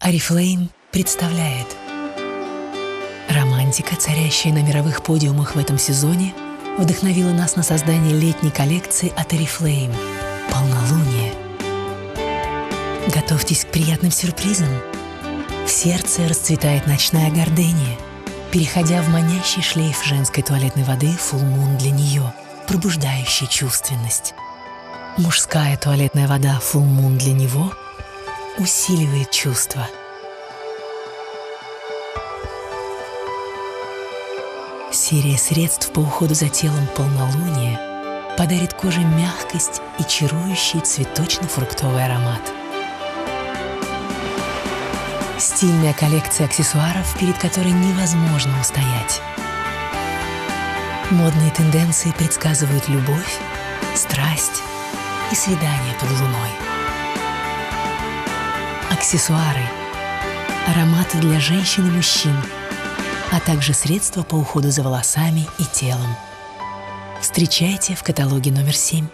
Арифлейм представляет Романтика, царящая на мировых подиумах в этом сезоне, вдохновила нас на создание летней коллекции от Арифлейм «Полнолуние». Готовьтесь к приятным сюрпризам. В сердце расцветает ночная гордыня, переходя в манящий шлейф женской туалетной воды «Фулмун» для нее, пробуждающий чувственность. Мужская туалетная вода «Фулмун» для него усиливает чувства. Серия средств по уходу за телом полнолуния подарит коже мягкость и чарующий цветочно-фруктовый аромат. Стильная коллекция аксессуаров, перед которой невозможно устоять. Модные тенденции предсказывают любовь, страсть и свидание под луной. Аксессуары, ароматы для женщин и мужчин, а также средства по уходу за волосами и телом. Встречайте в каталоге номер семь.